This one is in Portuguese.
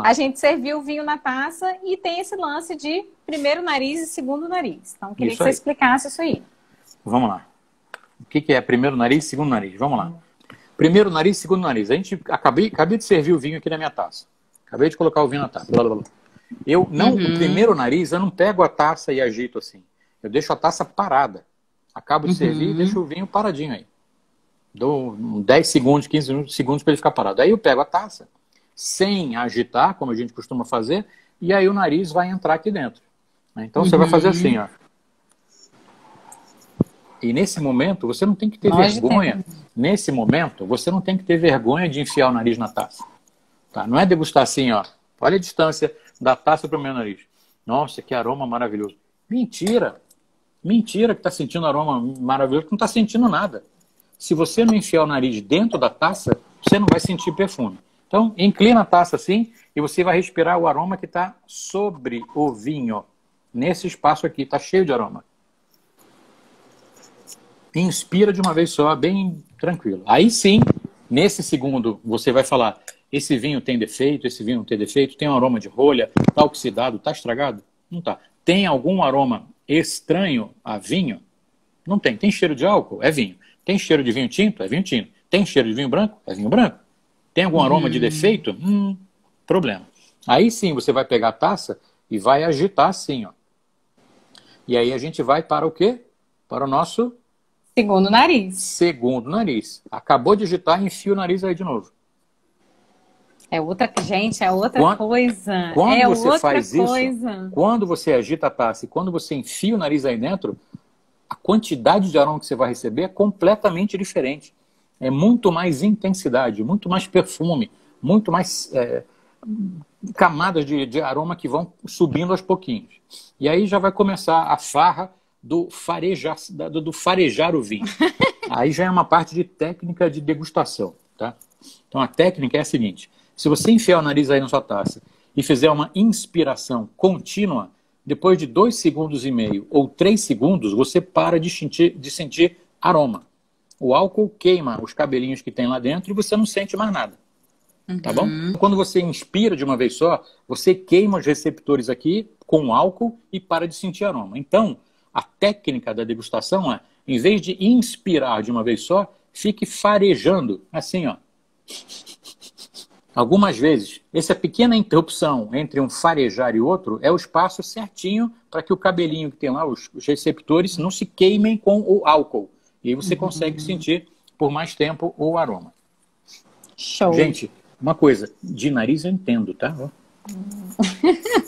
A gente serviu o vinho na taça e tem esse lance de primeiro nariz e segundo nariz. Então, queria Isso que você aí. explicasse isso aí. Vamos lá. O que, que é primeiro nariz e segundo nariz? Vamos lá. Primeiro nariz e segundo nariz. A gente acabei, acabei de servir o vinho aqui na minha taça. Acabei de colocar o vinho na taça. Blá, blá, blá. Eu não, Uhum. o primeiro nariz, eu não pego a taça e agito assim. Eu deixo a taça parada. Acabo de Uhum. servir e deixo o vinho paradinho aí. Dou um 10 segundos, 15 minutos- segundos para ele ficar parado. Aí eu pego a taça, sem agitar, como a gente costuma fazer, e aí o nariz vai entrar aqui dentro. né? Então você vai fazer assim, ó. E nesse momento, você não tem que ter Nós vergonha. Nesse momento, você não tem que ter vergonha de enfiar o nariz na taça. Tá? Não é degustar assim, ó. Olha a distância da taça para o meu nariz. Nossa, que aroma maravilhoso. Mentira. Mentira que está sentindo aroma maravilhoso, que não está sentindo nada. Se você não enfiar o nariz dentro da taça, você não vai sentir perfume. Então, inclina a taça assim e você vai respirar o aroma que está sobre o vinho. Nesse espaço aqui, está cheio de aroma. Inspira de uma vez só, bem tranquilo. Aí sim, nesse segundo, você vai falar: esse vinho tem defeito, esse vinho não tem defeito, tem um aroma de rolha, está oxidado, está estragado? Não está. Tem algum aroma estranho a vinho? Não tem. Tem cheiro de álcool? É vinho. Tem cheiro de vinho tinto? É vinho tinto. Tem cheiro de vinho branco? É vinho branco. Tem algum aroma de defeito? Hum, problema. Aí sim você vai pegar a taça e vai agitar assim, ó. E aí a gente vai para o quê? Para o nosso Segundo nariz. segundo nariz. Acabou de agitar, enfia o nariz aí de novo. É outra, gente, é outra Quando- coisa. quando é você outra faz isso, coisa. Quando você agita a taça e quando você enfia o nariz aí dentro, a quantidade de aroma que você vai receber é completamente diferente. É muito mais intensidade, muito mais perfume, muito mais é, camadas de, de aroma que vão subindo aos pouquinhos. E aí já vai começar a farra do farejar, do farejar o vinho. aí já é uma parte de técnica de degustação. Tá? Então a técnica é a seguinte: se você enfiar o nariz aí na sua taça e fizer uma inspiração contínua, depois de dois segundos e meio ou três segundos, você para de sentir, de sentir aroma. O álcool queima os cabelinhos que tem lá dentro e você não sente mais nada. Tá bom? Quando você inspira de uma vez só, você queima os receptores aqui com álcool e para de sentir aroma. Então, a técnica da degustação é, em vez de inspirar de uma vez só, fique farejando, assim, ó. Algumas vezes, essa pequena interrupção entre um farejar e outro é o espaço certinho para que o cabelinho que tem lá, os, os receptores, não se queimem com o álcool. E aí você consegue sentir por mais tempo o aroma. Show. Gente, uma coisa, de nariz eu entendo, tá? Ó.